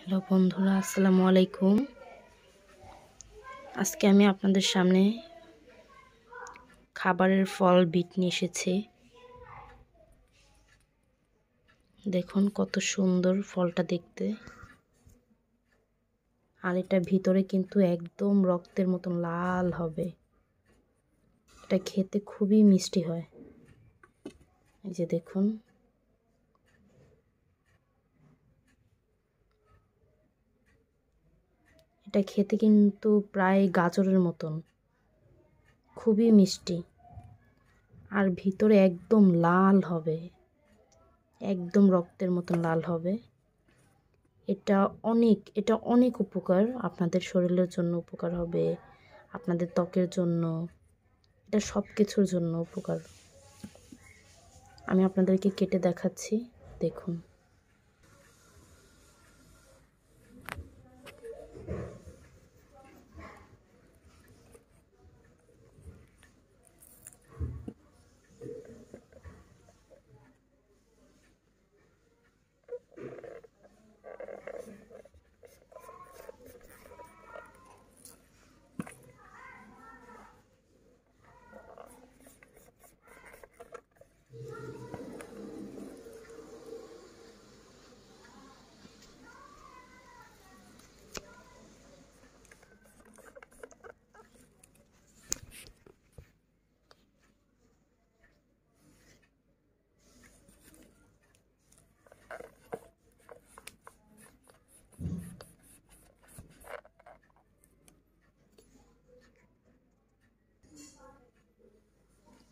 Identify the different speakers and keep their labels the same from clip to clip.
Speaker 1: Hello বন্ধুরা, আসসালামু আলাইকুম। আজকে আমি আপনাদের সামনে খাবারের ফল বিট নিয়ে এসেছি। দেখুন কত সুন্দর ফলটা দেখতে। আর এটা ভিতরে কিন্তু একদম রক্তের মতন লাল হবে। এটা খেতে খুবই মিষ্টি হয়। এই যে দেখুন। এটা খেতে কিন্তু প্রায় গাজরের মতন। খুবই মিষ্টি। আর ভিতরে একদম লাল হবে। একদম রক্তের মতন লাল হবে। এটা অনেক এটা অনেক উপকার। আপনাদের শরীরের জন্য উপকার হবে। আপনাদের ত্বকের জন্য। এটা সব কিছুর জন্য উপকার। আমি আপনাদেরকে কেটে দেখাচ্ছি। দেখুন।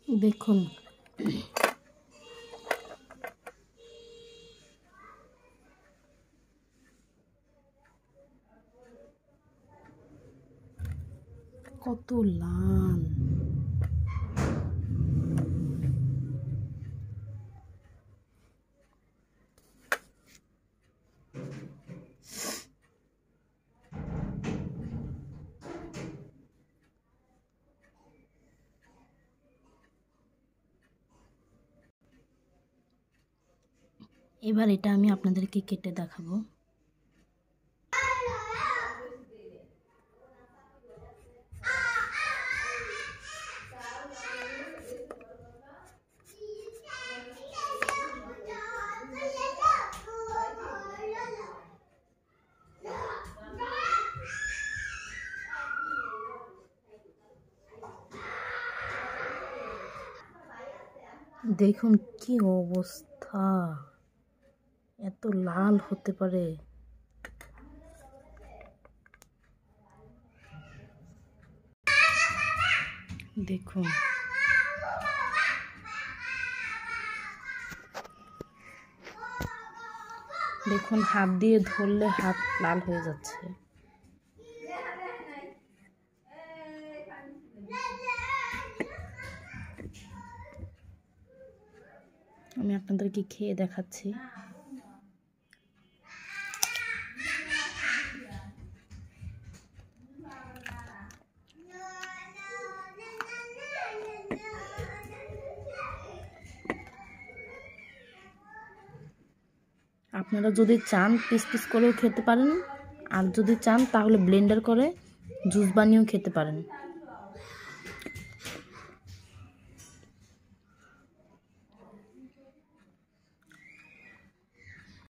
Speaker 1: দেখুন। কত লাল। এবার এটা আমি আপনাদেরকে কেটে দেখাবো। দেখুন কি অবস্থা। এত লাল হতে পারে। দেখুন। দেখুন, হাত দিয়ে ধরলে হাত লাল হয়ে যাচ্ছে। আমি আপনাদেরকে খেয়ে দেখাচ্ছি। আপনারা যদি চান পিস পিস করেও খেতে পারেন, আর যদি চান তাহলে ব্লেন্ডার করে জুস বানিয়েও খেতে পারেন।